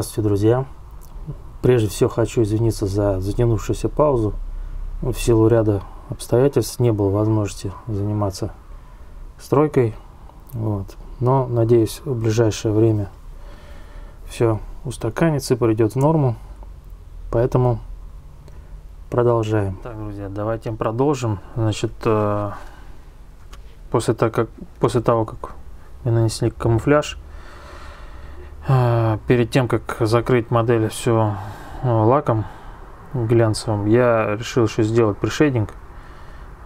Здравствуйте, друзья! Прежде всего хочу извиниться за затянувшуюся паузу. В силу ряда обстоятельств не было возможности заниматься стройкой. Вот. Но, надеюсь, в ближайшее время все устаканится и придет в норму. Поэтому продолжаем. Так, друзья, давайте продолжим. Значит, э, после, того, как, после того, как мы нанесли камуфляж, перед тем, как закрыть модель все а, лаком глянцевым, я решил еще сделать пришейдинг.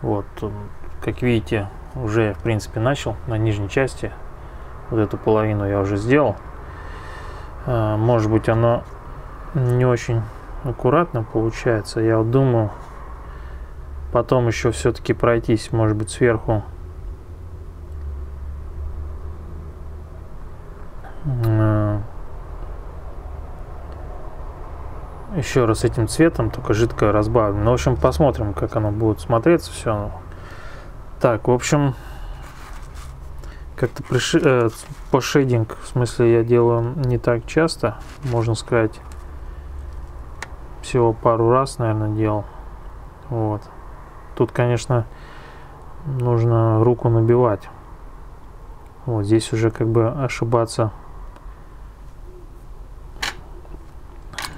Вот, как видите, уже в принципе начал на нижней части. Вот эту половину я уже сделал. А, может быть оно не очень аккуратно получается. Я вот думаю, потом еще все-таки пройтись, может быть, сверху еще раз этим цветом, только жидко разбавлено. Ну, в общем, посмотрим, как оно будет смотреться все. Так, в общем, как-то приши... э, по шейдинг, в смысле, я делаю не так часто, можно сказать, всего пару раз, наверное, делал. Вот. Тут, конечно, нужно руку набивать. Вот здесь уже как бы ошибаться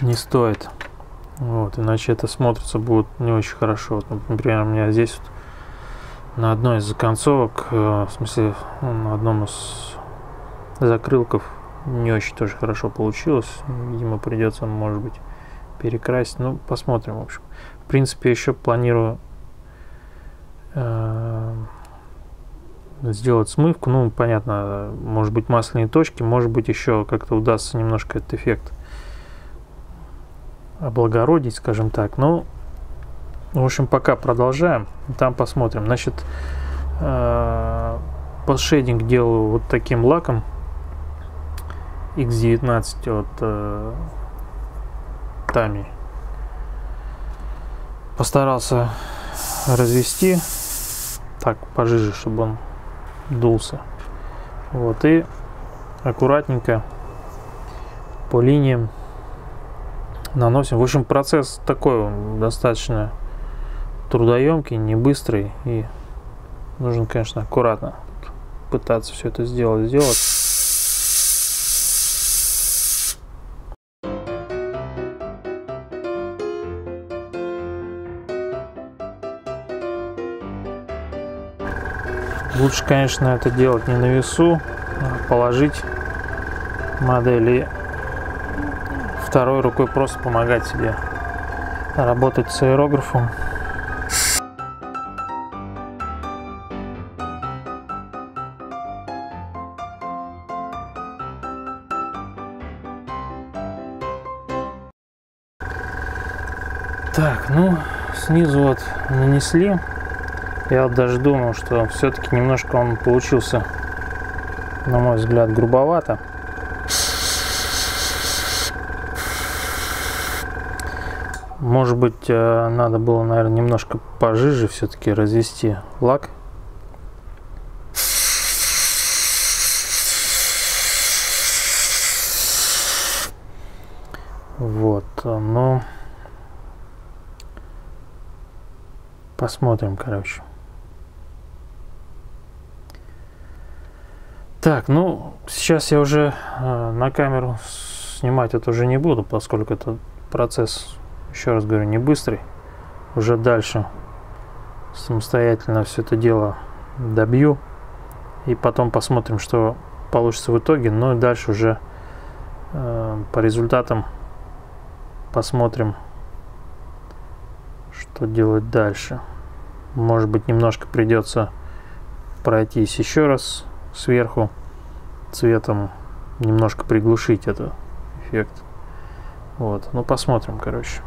не стоит. Вот, иначе это смотрится будет не очень хорошо. Вот, например, у меня здесь вот на одной из концовок, э, в смысле, ну, на одном из закрылков не очень тоже хорошо получилось. Видимо, придется, может быть, перекрасить. Ну, посмотрим, в общем. В принципе, еще планирую э, сделать смывку. Ну, понятно, может быть, масляные точки, может быть, еще как-то удастся немножко этот эффект облагородить, скажем так. Ну, в общем, пока продолжаем. Там посмотрим. Значит, э, подшейдинг делаю вот таким лаком X19 от э, Тами. Постарался развести так пожиже, чтобы он дулся. Вот и аккуратненько по линиям наносим. В общем, процесс такой достаточно трудоемкий, не быстрый и нужно, конечно, аккуратно пытаться все это сделать, сделать. Лучше, конечно, это делать не на весу, а положить модели второй рукой просто помогать себе работать с аэрографом. Так, ну, снизу вот нанесли. Я вот даже думал, что все-таки немножко он получился, на мой взгляд, грубовато. Может быть, э, надо было, наверное, немножко пожиже все-таки развести лак. Вот, но посмотрим, короче. Так, ну, сейчас я уже э, на камеру снимать это уже не буду, поскольку это процесс еще раз говорю, не быстрый. Уже дальше самостоятельно все это дело добью. И потом посмотрим, что получится в итоге. Ну и дальше уже э, по результатам посмотрим, что делать дальше. Может быть, немножко придется пройтись еще раз сверху цветом, немножко приглушить этот эффект. Вот, ну посмотрим, короче.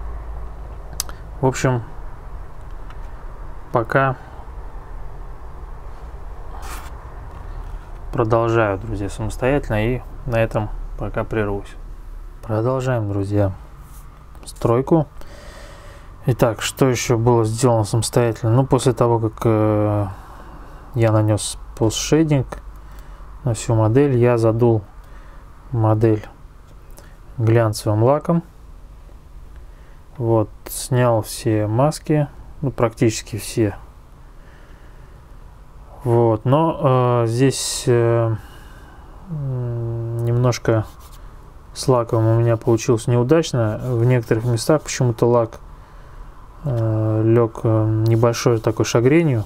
В общем, пока продолжаю, друзья, самостоятельно и на этом пока прервусь. Продолжаем, друзья, стройку. Итак, что еще было сделано самостоятельно? Ну, после того, как э, я нанес постшейдинг на всю модель, я задул модель глянцевым лаком. Вот, снял все маски, ну, практически все. Вот, но э, здесь э, немножко с лаком у меня получилось неудачно. В некоторых местах почему-то лак э, лег э, небольшой такой шагренью.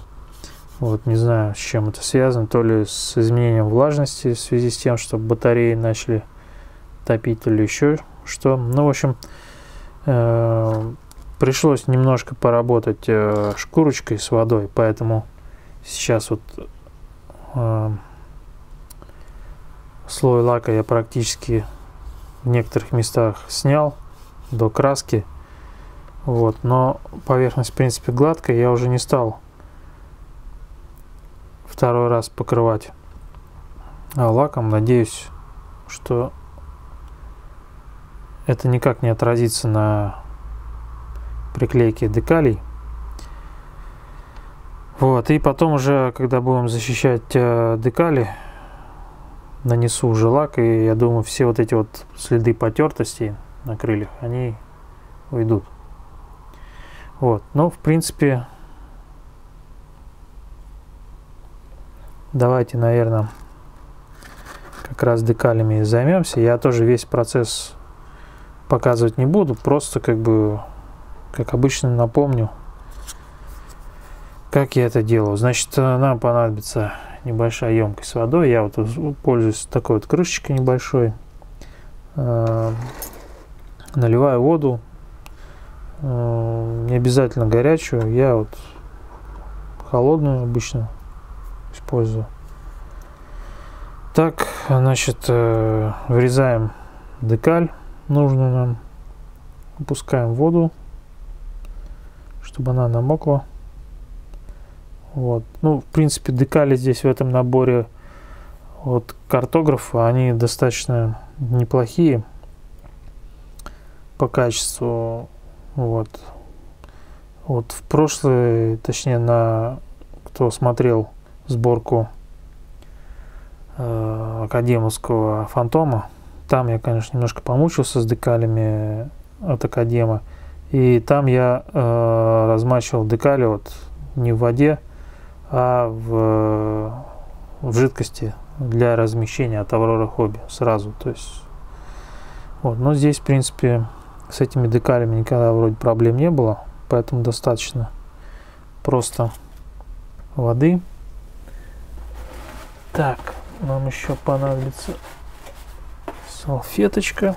Вот, не знаю, с чем это связано. То ли с изменением влажности в связи с тем, что батареи начали топить или еще что. Ну, в общем, э, пришлось немножко поработать э, шкурочкой с водой, поэтому сейчас вот э, слой лака я практически в некоторых местах снял до краски. Вот, но поверхность в принципе гладкая, я уже не стал второй раз покрывать а лаком. Надеюсь, что это никак не отразится на приклейке декалей. Вот, и потом уже, когда будем защищать э, декали, нанесу уже лак, и я думаю, все вот эти вот следы потертости на крыльях, они уйдут. Вот, ну, в принципе, давайте, наверное, как раз декалями займемся. Я тоже весь процесс показывать не буду, просто как бы, как обычно, напомню, как я это делаю. Значит, нам понадобится небольшая емкость с водой. Я вот пользуюсь такой вот крышечкой небольшой. Э, наливаю воду, э, не обязательно горячую, я вот холодную обычно использую. Так, значит, э, вырезаем декаль нужную нам, опускаем воду, чтобы она намокла. Вот. Ну, в принципе, декали здесь в этом наборе от картографа, они достаточно неплохие по качеству. Вот. Вот в прошлый, точнее, на кто смотрел сборку э, академовского фантома, там я, конечно, немножко помучился с декалями от академа. И там я э, размачивал декали вот не в воде, а в, в жидкости для размещения от Аврора Хобби сразу. То есть, вот. Но здесь, в принципе, с этими декалями никогда вроде проблем не было, поэтому достаточно просто воды. Так, нам еще понадобится салфеточка.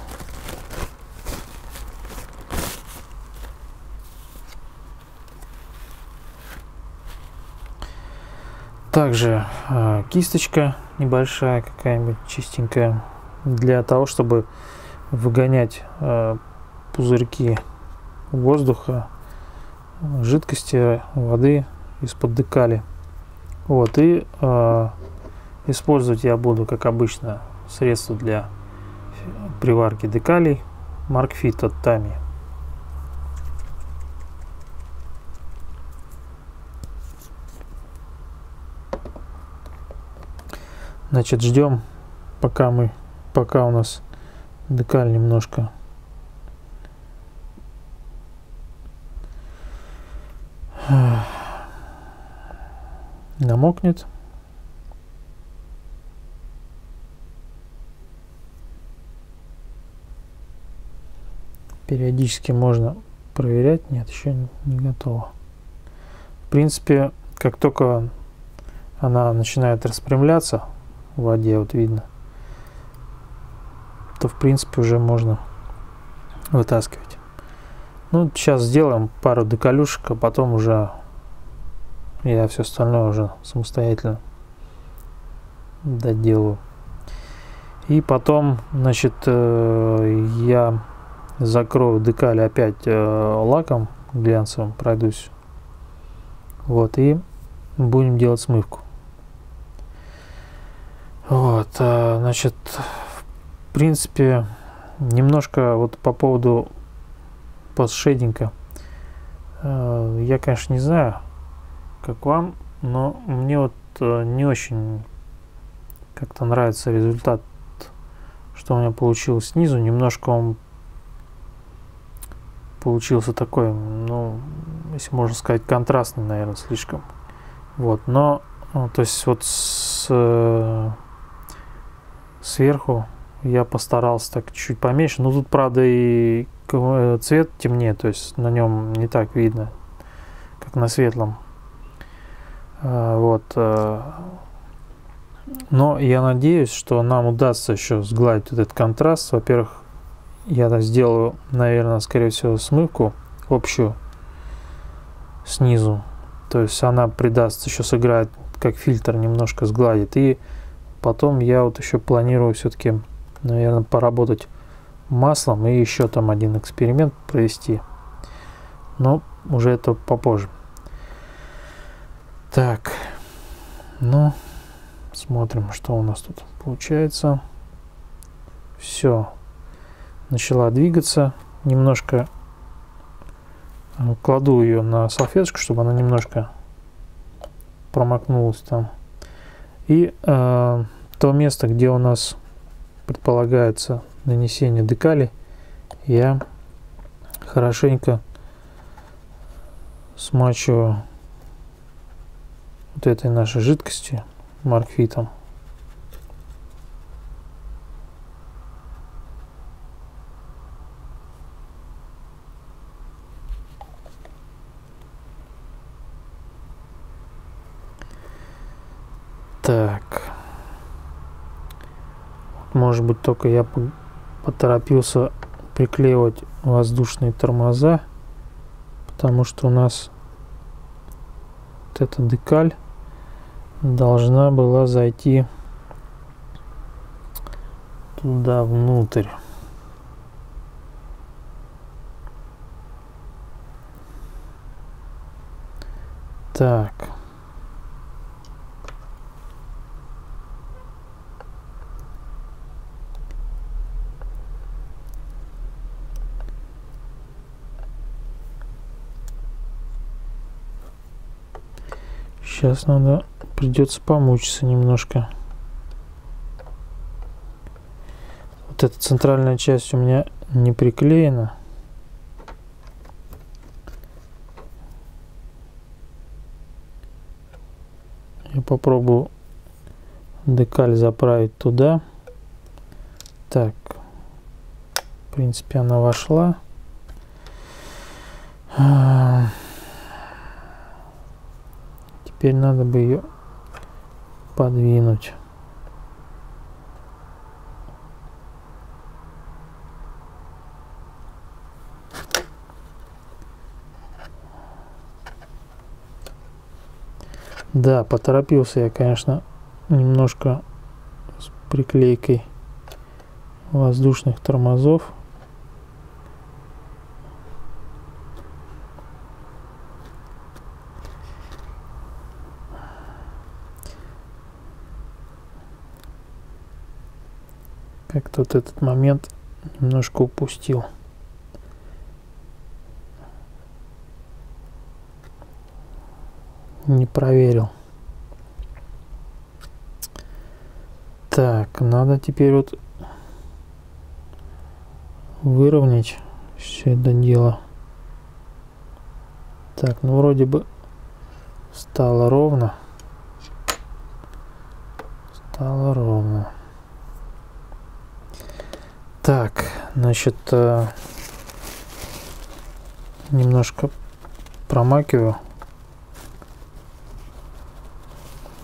Также э, кисточка небольшая, какая-нибудь чистенькая, для того, чтобы выгонять э, пузырьки воздуха, жидкости, воды из-под декали. Вот, и э, использовать я буду, как обычно, средство для приварки декалей Маркфит от Тами. Значит, ждем, пока мы, пока у нас декаль немножко намокнет. Периодически можно проверять. Нет, еще не готово. В принципе, как только она начинает распрямляться, в воде вот видно, то в принципе уже можно вытаскивать. Ну, сейчас сделаем пару декалюшек, а потом уже я все остальное уже самостоятельно доделаю. И потом, значит, э, я закрою декаль опять э, лаком глянцевым, пройдусь. Вот, и будем делать смывку. Вот, а, значит, в принципе, немножко вот по поводу постшейдинга. А, я, конечно, не знаю, как вам, но мне вот не очень как-то нравится результат что у меня получилось снизу. Немножко он получился такой, ну, если можно сказать, контрастный, наверное, слишком. Вот, но, ну, то есть вот с, э, сверху я постарался так чуть-чуть поменьше. Но тут, правда, и э, цвет темнее, то есть на нем не так видно, как на светлом. А, вот. Э, но я надеюсь, что нам удастся еще сгладить этот контраст. Во-первых, я сделаю, наверное, скорее всего, смывку общую снизу. То есть она придаст, еще сыграет как фильтр, немножко сгладит. И потом я вот еще планирую все-таки, наверное, поработать маслом и еще там один эксперимент провести. Но уже это попозже. Так, ну, смотрим, что у нас тут получается. Все, начала двигаться. Немножко э, кладу ее на салфеточку, чтобы она немножко промокнулась там. И э, то место, где у нас предполагается нанесение декали, я хорошенько смачиваю вот этой нашей жидкости маркфитом. Так. Может быть, только я поторопился приклеивать воздушные тормоза, потому что у нас вот эта декаль должна была зайти туда внутрь. Так. Сейчас надо, придется помучиться немножко. Вот эта центральная часть у меня не приклеена. Я попробую декаль заправить туда. Так, в принципе, она вошла. Теперь надо бы ее подвинуть. Да, поторопился я, конечно, немножко с приклейкой воздушных тормозов. как-то вот этот момент немножко упустил. Не проверил. Так, надо теперь вот выровнять все это дело. Так, ну вроде бы стало ровно. Стало ровно. Так, значит, э, немножко промакиваю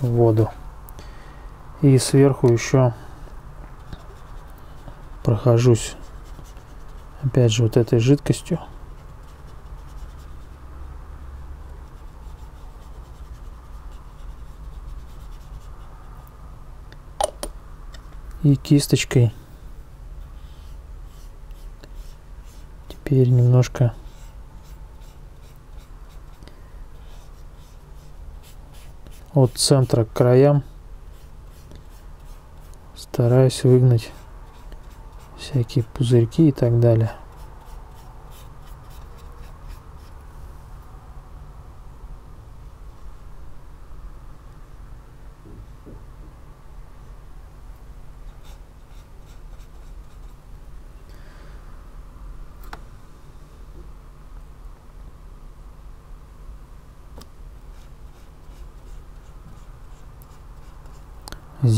воду. И сверху еще прохожусь опять же вот этой жидкостью. И кисточкой теперь немножко от центра к краям стараюсь выгнать всякие пузырьки и так далее.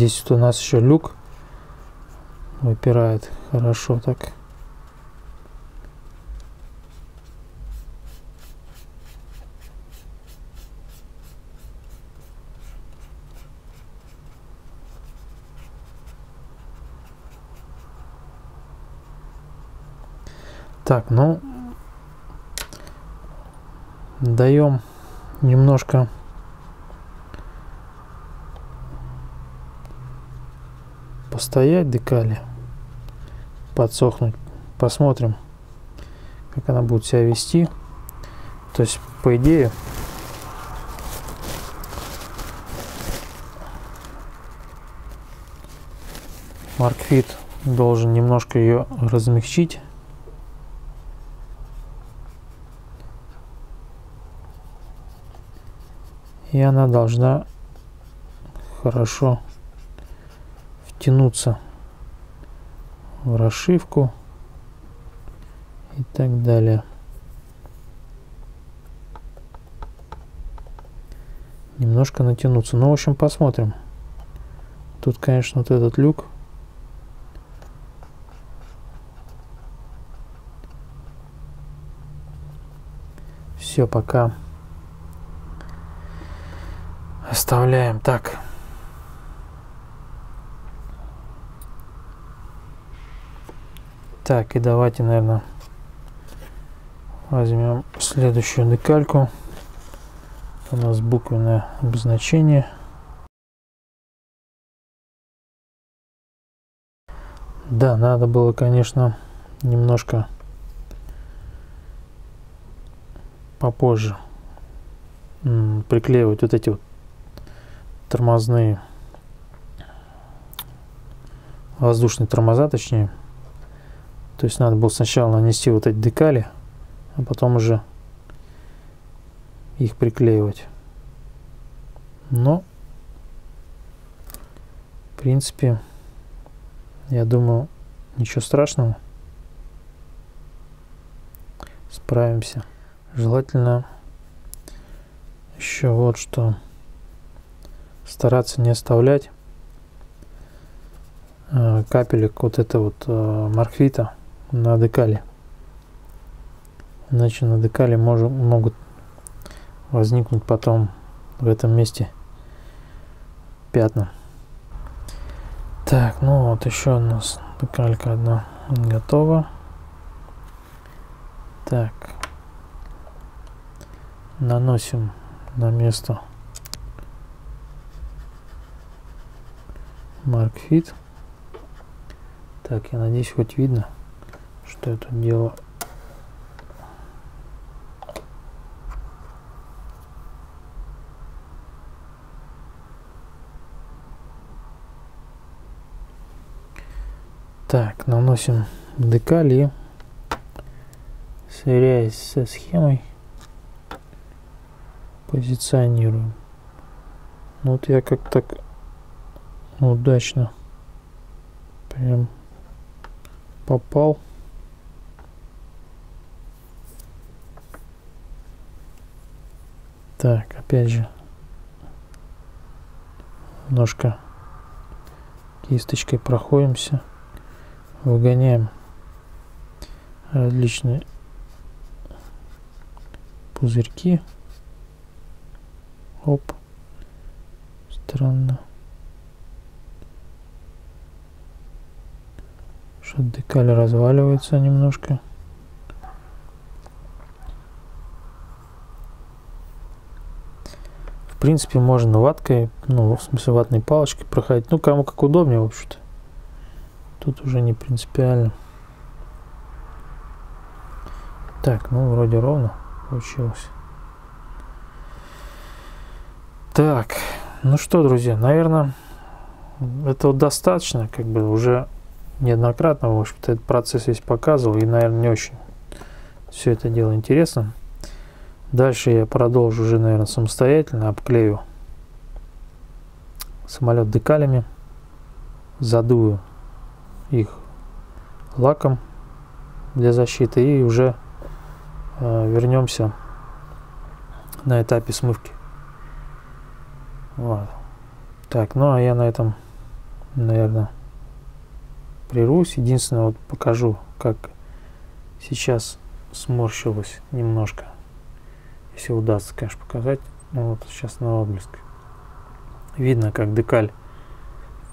Здесь вот у нас еще люк выпирает. Хорошо так. Так, ну, даем немножко постоять декали, подсохнуть. Посмотрим, как она будет себя вести. То есть, по идее, Маркфит должен немножко ее размягчить. и она должна хорошо втянуться в расшивку и так далее. Немножко натянуться. Ну, в общем, посмотрим. Тут, конечно, вот этот люк. Все, пока. Оставляем так. Так, и давайте, наверное, возьмем следующую декальку. У нас буквенное обозначение. Да, надо было, конечно, немножко попозже приклеивать вот эти вот тормозные, воздушные тормоза, точнее. То есть надо было сначала нанести вот эти декали, а потом уже их приклеивать. Но, в принципе, я думаю, ничего страшного. Справимся. Желательно еще вот что стараться не оставлять э, капелек вот это вот э, марквита на декале. Иначе на декале может, могут возникнуть потом в этом месте пятна. Так, ну вот еще у нас декалька одна готова. Так, наносим на место Маркфит. Так, я надеюсь, хоть видно, что это дело. Так, наносим декали, сверяясь со схемой, позиционируем. Ну вот я как так удачно прям попал так опять же. Немножко кисточкой проходимся. Выгоняем различные пузырьки. Оп. Странно. Что декаль разваливается немножко. Принципе, можно ваткой, ну, в смысле ватной палочкой проходить. Ну, кому как удобнее, в общем-то. Тут уже не принципиально. Так, ну, вроде ровно получилось. Так, ну что, друзья, наверное, этого достаточно, как бы уже неоднократно, в общем-то, этот процесс весь показывал, и, наверное, не очень все это дело интересно. Дальше я продолжу уже, наверное, самостоятельно, обклею самолет декалями, задую их лаком для защиты и уже э, вернемся на этапе смывки. Вот. Так, ну а я на этом наверное, прервусь. Единственное, вот покажу, как сейчас сморщилось немножко. Если удастся, конечно, показать. Ну вот сейчас на отблеск. Видно, как декаль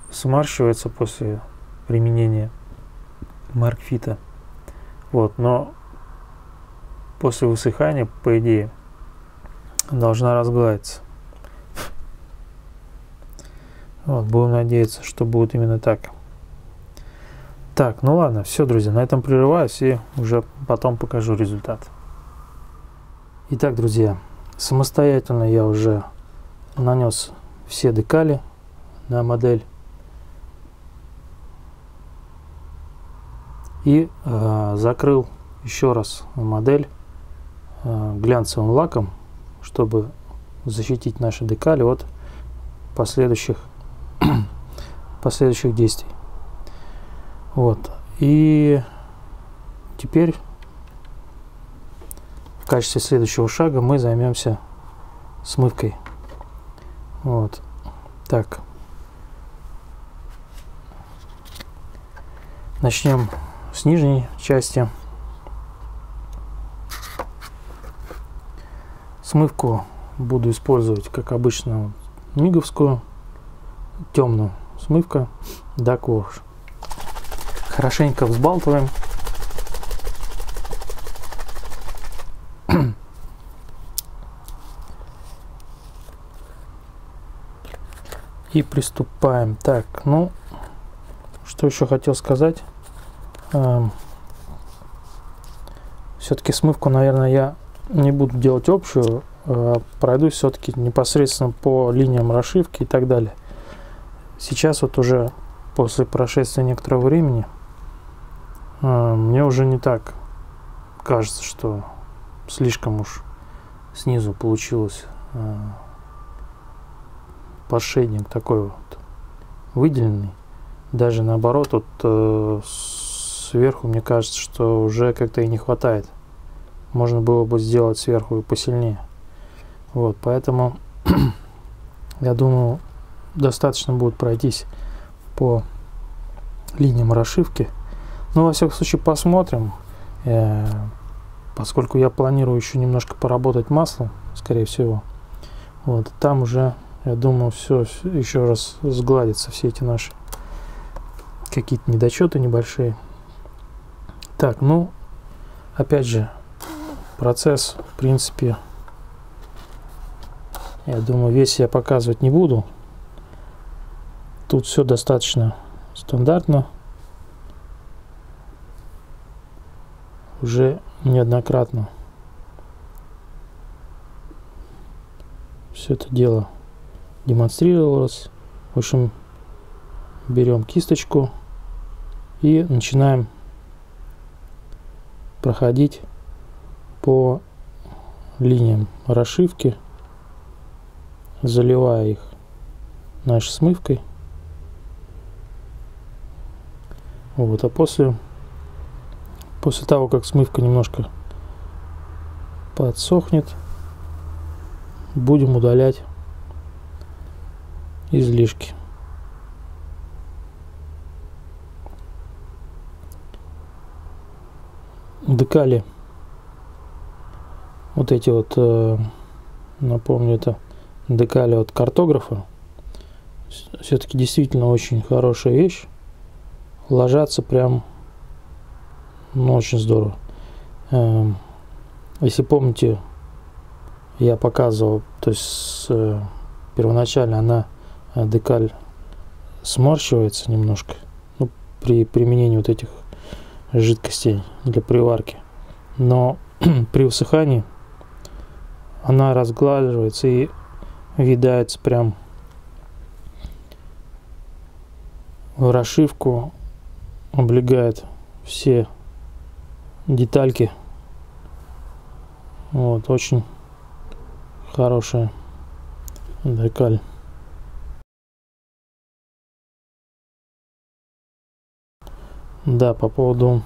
сморщивается после применения маркфита. Вот, но после высыхания, по идее, должна разгладиться. Вот, будем надеяться, что будет именно так. Так, ну ладно, все, друзья, на этом прерываюсь и уже потом покажу результат. Итак, друзья, самостоятельно я уже нанес все декали на модель. И э, закрыл еще раз модель э, глянцевым лаком, чтобы защитить наши декали от последующих, последующих действий. Вот. И теперь качестве следующего шага мы займемся смывкой. Вот. Так. Начнем с нижней части. Смывку буду использовать, как обычно, миговскую, темную смывка Wash. Хорошенько взбалтываем. И приступаем. Так, ну, что еще хотел сказать. Эм, все-таки смывку, наверное, я не буду делать общую, а пройдусь все-таки непосредственно по линиям расшивки и так далее. Сейчас вот уже после прошествия некоторого времени э, мне уже не так кажется, что слишком уж снизу получилось э, подшейдинг такой вот выделенный. Даже наоборот, вот э, сверху мне кажется, что уже как-то и не хватает. Можно было бы сделать сверху и посильнее. Вот, поэтому я думаю, достаточно будет пройтись по линиям расшивки. Ну, во всяком случае, посмотрим. Э, поскольку я планирую еще немножко поработать маслом, скорее всего. Вот, там уже, я думаю, все еще раз сгладится, все эти наши какие-то недочеты небольшие. Так, ну, опять же, процесс, в принципе, я думаю, весь я показывать не буду. Тут все достаточно стандартно. Уже неоднократно все это дело демонстрировалось. В общем, берем кисточку и начинаем проходить по линиям расшивки, заливая их нашей смывкой. Вот, а после, после того, как смывка немножко подсохнет, будем удалять излишки. декали. Вот эти вот э, напомню это декали от картографа. Все-таки действительно очень хорошая вещь. Ложатся прям ну, очень здорово. Эм, если помните я показывал то есть э, первоначально она декаль сморщивается немножко ну, при применении вот этих жидкостей для приварки. Но при усыхании она разглаживается и видается прям в расшивку, облегает все детальки. Вот, очень хорошая декаль. Да, по поводу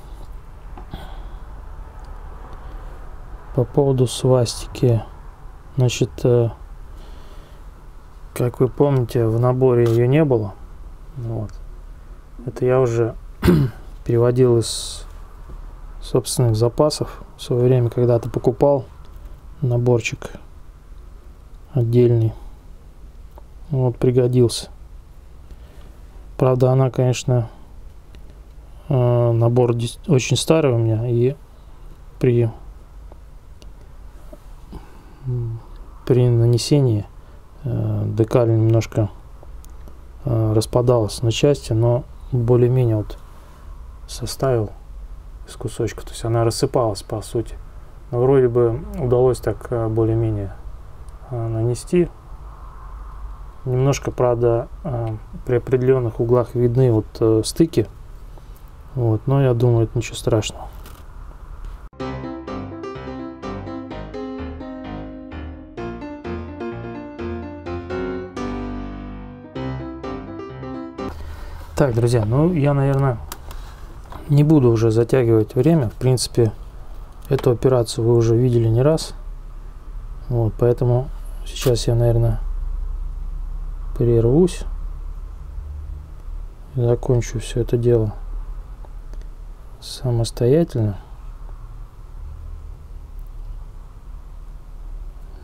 по поводу свастики. Значит, э, как вы помните, в наборе ее не было. Вот. Это я уже переводил из собственных запасов. В свое время когда-то покупал наборчик отдельный. Вот пригодился. Правда, она, конечно, набор очень старый у меня. И при, при нанесении э, декаль немножко э, распадалась на части, но более-менее вот составил из кусочка. То есть она рассыпалась по сути. Но вроде бы удалось так э, более-менее э, нанести. Немножко, правда, э, при определенных углах видны вот стыки. Вот, но я думаю, это ничего страшного. Так, друзья, ну я, наверное, не буду уже затягивать время. В принципе, эту операцию вы уже видели не раз. Вот, поэтому сейчас я, наверное, прервусь. Закончу все это дело самостоятельно.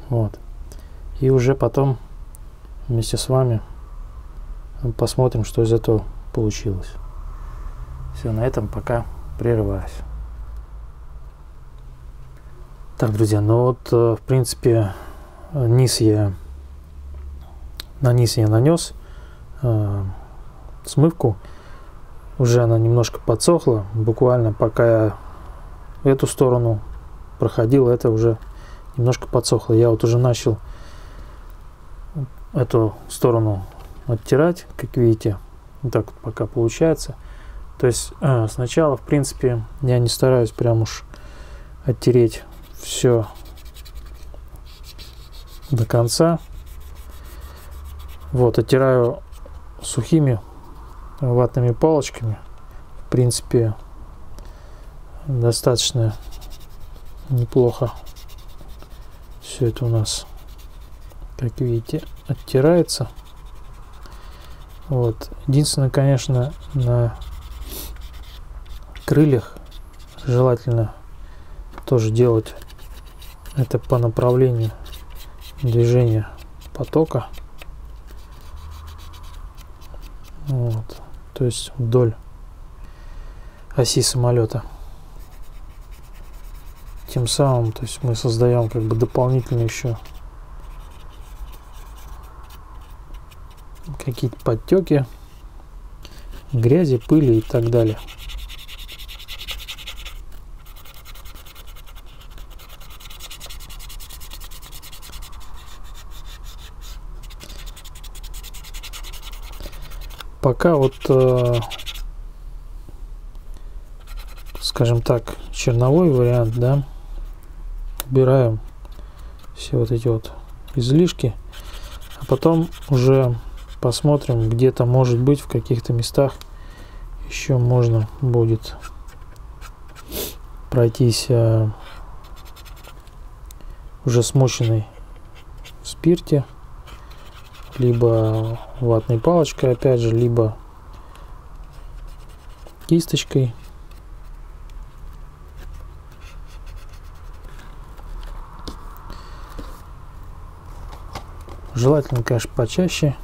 Вот. И уже потом вместе с вами посмотрим, что из этого получилось. Все, на этом пока прерываюсь. Так, друзья, ну вот, э, в принципе, низ я на низ я нанес э, смывку. Уже она немножко подсохла. Буквально пока я эту сторону проходил, это уже немножко подсохло. Я вот уже начал эту сторону оттирать, как видите. Вот так вот пока получается. То есть э, сначала, в принципе, я не стараюсь прям уж оттереть все до конца. Вот, оттираю сухими ватными палочками. В принципе, достаточно неплохо все это у нас, как видите, оттирается. Вот. Единственное, конечно, на крыльях желательно тоже делать это по направлению движения потока. Вот. То есть вдоль оси самолета. Тем самым, то есть мы создаем как бы дополнительно еще какие-то подтеки, грязи, пыли и так далее. Пока вот, э, скажем так, черновой вариант, да, убираем все вот эти вот излишки, а потом уже посмотрим, где-то может быть в каких-то местах еще можно будет пройтись э, уже смоченной в спирте либо ватной палочкой, опять же, либо кисточкой. Желательно, конечно, почаще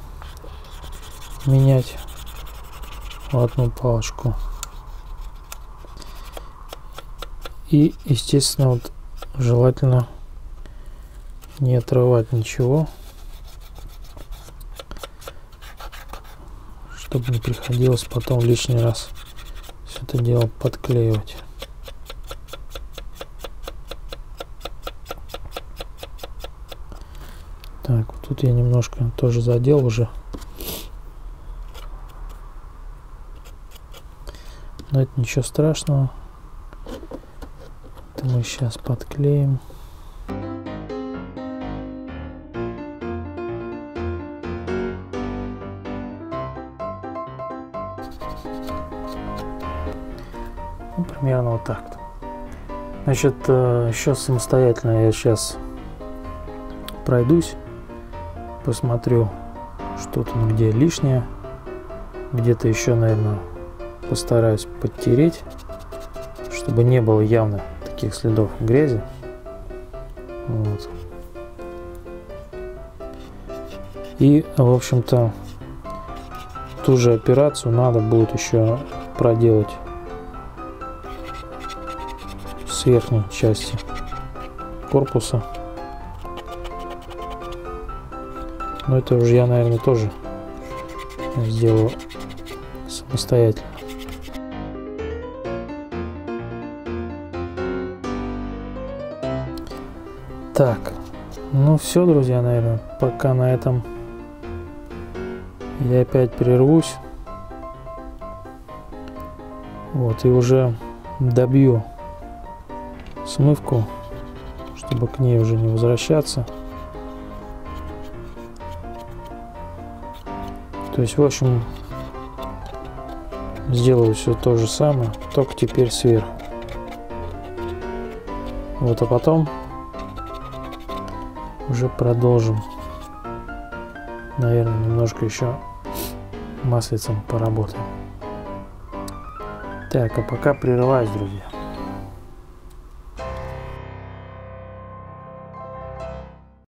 менять ватную палочку. И, естественно, вот желательно не отрывать ничего. Чтобы не приходилось потом лишний раз все это дело подклеивать. Так, вот тут я немножко тоже задел уже. Но это ничего страшного. Это мы сейчас подклеим. Так. Значит, еще э, самостоятельно я сейчас пройдусь, посмотрю, что там где лишнее. Где-то еще, наверное, постараюсь подтереть, чтобы не было явно таких следов грязи. Вот. И, в общем-то, ту же операцию надо будет еще проделать верхней части корпуса. Но это уже я, наверное, тоже сделаю самостоятельно. Так, ну все, друзья, наверное, пока на этом я опять прервусь. Вот, и уже добью смывку, чтобы к ней уже не возвращаться. То есть, в общем, сделаю все то же самое, только теперь сверху. Вот, а потом уже продолжим. Наверное, немножко еще маслицем поработаем. Так, а пока прерываюсь, друзья.